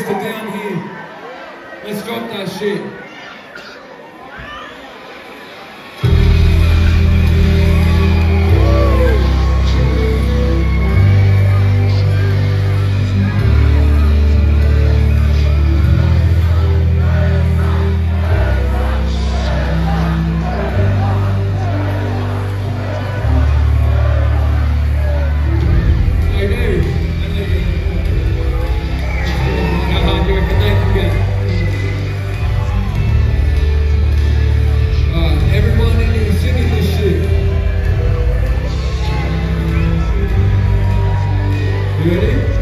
to down here. Let's drop that shit. You